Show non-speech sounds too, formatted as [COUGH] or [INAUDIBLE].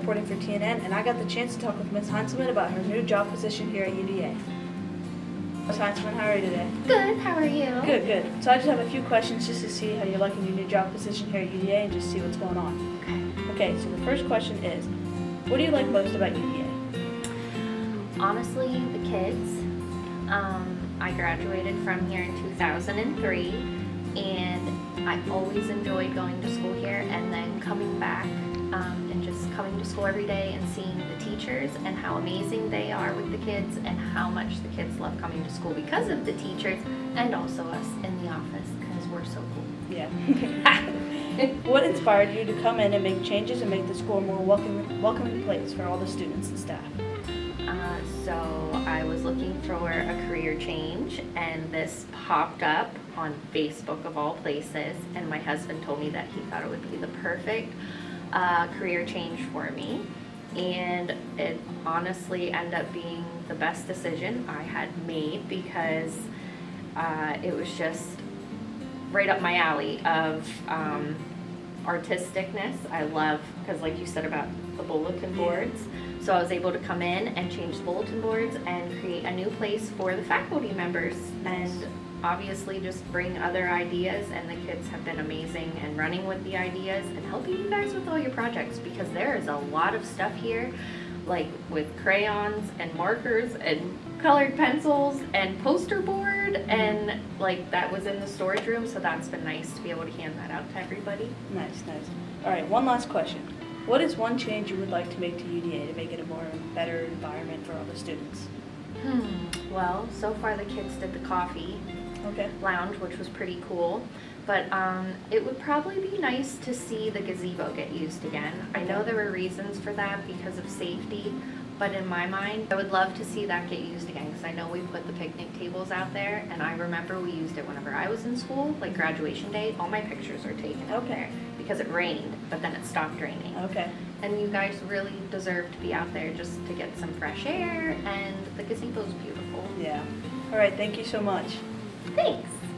reporting for TNN, and I got the chance to talk with Ms. Heintzleman about her new job position here at UDA. Ms. Heintzleman, how are you today? Good, how are you? Good, good. So I just have a few questions just to see how you're liking your new job position here at UDA and just see what's going on. Okay. Okay, so the first question is, what do you like most about UDA? Honestly, the kids. Um, I graduated from here in 2003, and I always enjoyed going to school here and then coming back um, and just coming to school every day and seeing the teachers and how amazing they are with the kids and how much the kids love coming to school because of the teachers and also us in the office because we're so cool. Yeah. [LAUGHS] what inspired you to come in and make changes and make the school a more welcoming, welcoming place for all the students and staff? Uh, so I was looking for a career change, and this popped up on Facebook of all places. And my husband told me that he thought it would be the perfect uh, career change for me. And it honestly ended up being the best decision I had made because uh, it was just right up my alley of um, artisticness. I love, because like you said about the bulletin boards, so I was able to come in and change the bulletin boards and create a new place for the faculty members and obviously just bring other ideas and the kids have been amazing and running with the ideas and helping you guys with all your projects because there is a lot of stuff here like with crayons and markers and colored pencils and poster board and like that was in the storage room so that's been nice to be able to hand that out to everybody. Nice, nice. All right, one last question. What is one change you would like to make to UDA to make it a more better environment for all the students? Hmm. Well, so far the kids did the coffee Okay. lounge, which was pretty cool. But um, it would probably be nice to see the gazebo get used again. I know there were reasons for that because of safety, but in my mind, I would love to see that get used again because I know we put the picnic tables out there, and I remember we used it whenever I was in school, like graduation day. All my pictures are taken out Okay. there because it rained, but then it stopped raining. Okay. And you guys really deserve to be out there just to get some fresh air, and the gazebo's beautiful. Yeah. All right, thank you so much. Thanks.